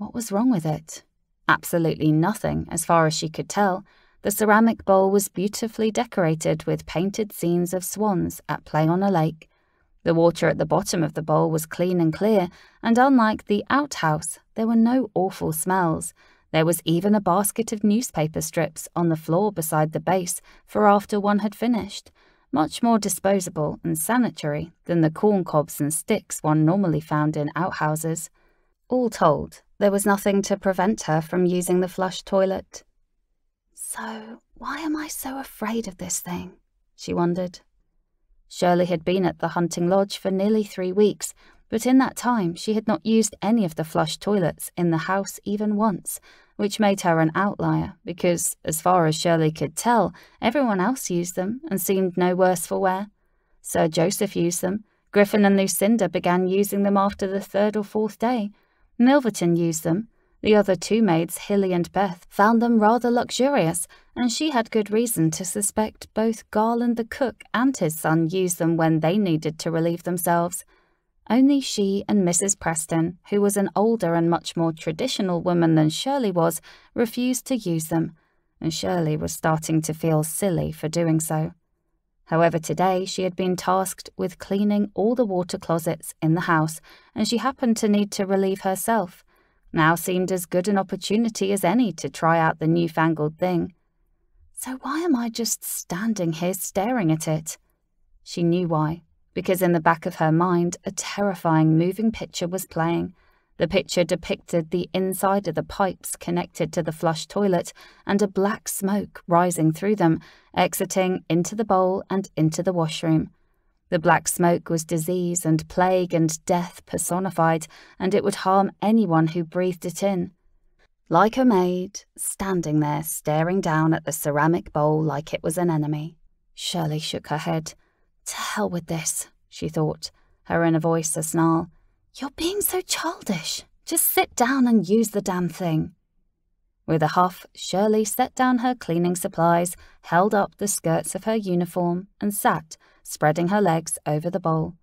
What was wrong with it? Absolutely nothing, as far as she could tell. The ceramic bowl was beautifully decorated with painted scenes of swans at play on a lake. The water at the bottom of the bowl was clean and clear, and unlike the outhouse, there were no awful smells. There was even a basket of newspaper strips on the floor beside the base for after one had finished, much more disposable and sanitary than the corn cobs and sticks one normally found in outhouses. All told, there was nothing to prevent her from using the flush toilet. So, why am I so afraid of this thing? she wondered. Shirley had been at the hunting lodge for nearly three weeks, but in that time she had not used any of the flush toilets in the house even once, which made her an outlier because, as far as Shirley could tell, everyone else used them and seemed no worse for wear. Sir Joseph used them. Griffin and Lucinda began using them after the third or fourth day. Milverton used them. The other two maids, Hilly and Beth, found them rather luxurious, and she had good reason to suspect both Garland the cook and his son used them when they needed to relieve themselves. Only she and Mrs. Preston, who was an older and much more traditional woman than Shirley was, refused to use them, and Shirley was starting to feel silly for doing so. However, today she had been tasked with cleaning all the water closets in the house, and she happened to need to relieve herself now seemed as good an opportunity as any to try out the newfangled thing. So why am I just standing here staring at it? She knew why, because in the back of her mind a terrifying moving picture was playing. The picture depicted the inside of the pipes connected to the flush toilet and a black smoke rising through them, exiting into the bowl and into the washroom. The black smoke was disease and plague and death personified, and it would harm anyone who breathed it in. Like a maid, standing there staring down at the ceramic bowl like it was an enemy, Shirley shook her head. To hell with this, she thought, her inner voice a snarl. You're being so childish. Just sit down and use the damn thing. With a huff, Shirley set down her cleaning supplies, held up the skirts of her uniform, and sat, spreading her legs over the bowl.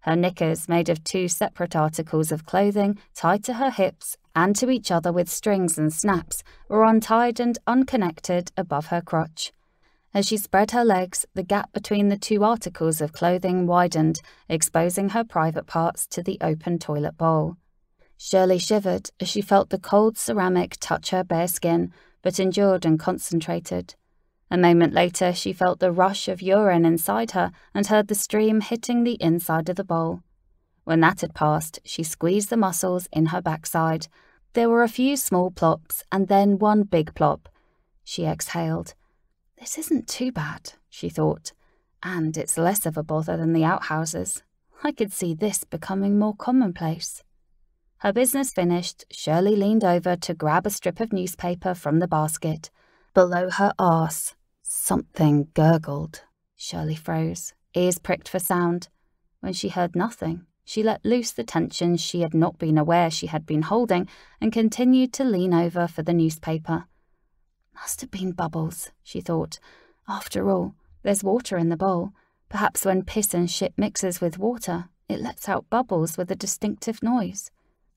Her knickers, made of two separate articles of clothing tied to her hips and to each other with strings and snaps, were untied and unconnected above her crotch. As she spread her legs, the gap between the two articles of clothing widened, exposing her private parts to the open toilet bowl. Shirley shivered as she felt the cold ceramic touch her bare skin, but endured and concentrated. A moment later, she felt the rush of urine inside her and heard the stream hitting the inside of the bowl. When that had passed, she squeezed the muscles in her backside. There were a few small plops and then one big plop. She exhaled. This isn't too bad, she thought, and it's less of a bother than the outhouses. I could see this becoming more commonplace. Her business finished, Shirley leaned over to grab a strip of newspaper from the basket. Below her arse, something gurgled. Shirley froze, ears pricked for sound. When she heard nothing, she let loose the tension she had not been aware she had been holding and continued to lean over for the newspaper. Must have been bubbles, she thought. After all, there's water in the bowl. Perhaps when piss and shit mixes with water, it lets out bubbles with a distinctive noise.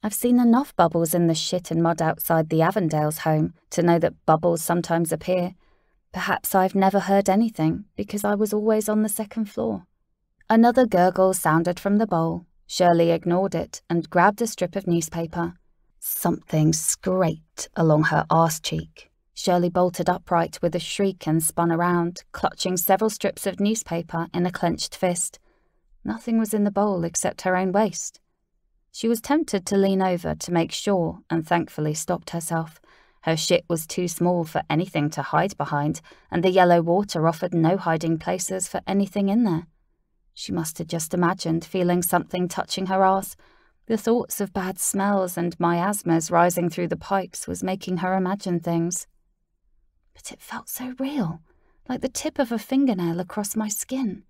I've seen enough bubbles in the shit and mud outside the Avondales home to know that bubbles sometimes appear. Perhaps I've never heard anything because I was always on the second floor. Another gurgle sounded from the bowl. Shirley ignored it and grabbed a strip of newspaper. Something scraped along her arse cheek. Shirley bolted upright with a shriek and spun around, clutching several strips of newspaper in a clenched fist. Nothing was in the bowl except her own waste. She was tempted to lean over to make sure and thankfully stopped herself. Her shit was too small for anything to hide behind, and the yellow water offered no hiding places for anything in there. She must have just imagined feeling something touching her ass. The thoughts of bad smells and miasmas rising through the pipes was making her imagine things. But it felt so real, like the tip of a fingernail across my skin.